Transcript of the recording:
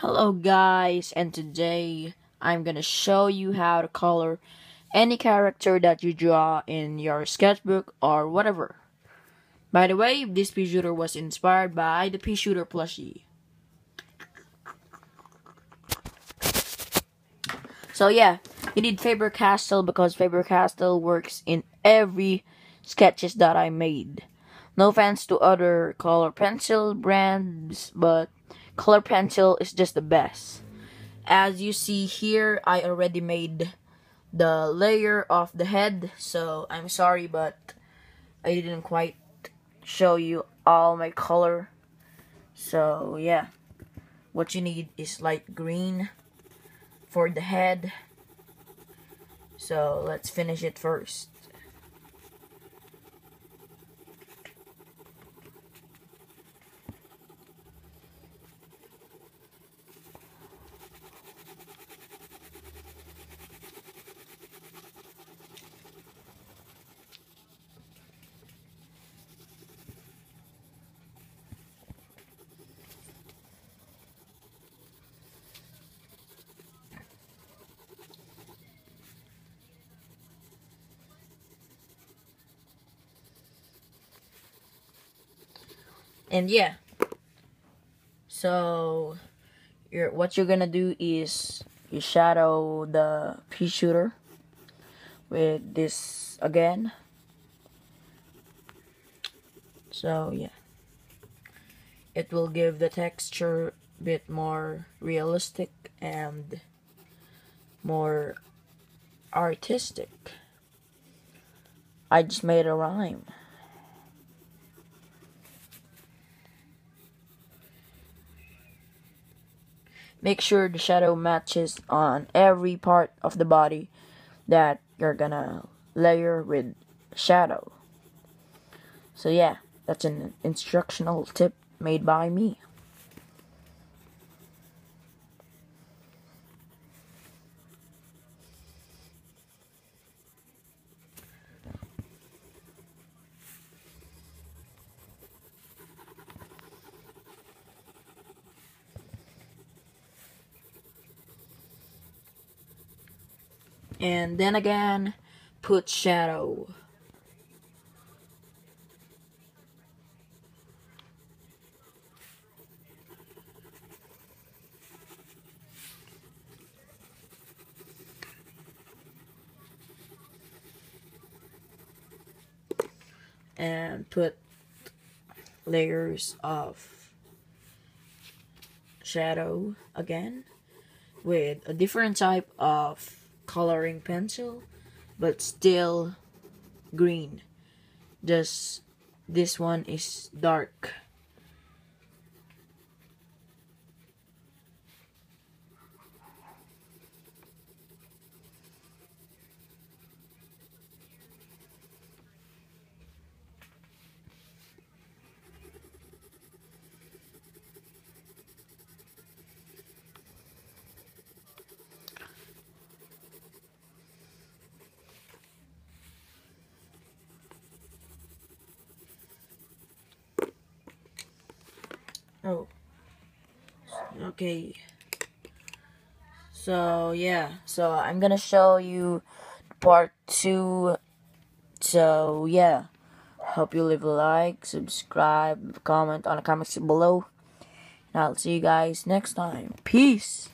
Hello guys and today I'm gonna show you how to color any character that you draw in your sketchbook or whatever. By the way, this pea shooter was inspired by the pea shooter plushie. So yeah, you need Faber-Castell because Faber-Castell works in every sketches that I made. No offense to other color pencil brands, but color pencil is just the best. As you see here, I already made the layer of the head, so I'm sorry, but I didn't quite show you all my color. So yeah, what you need is light green for the head. So let's finish it first. And yeah. So you're what you're gonna do is you shadow the pea shooter with this again. So yeah. It will give the texture a bit more realistic and more artistic. I just made a rhyme Make sure the shadow matches on every part of the body that you're gonna layer with shadow. So yeah, that's an instructional tip made by me. And then again put shadow. And put layers of shadow again with a different type of coloring pencil but still green. Just this one is dark Oh. Okay. So, yeah. So, I'm gonna show you part two. So, yeah. Hope you leave a like, subscribe, comment on the comments below. And I'll see you guys next time. Peace!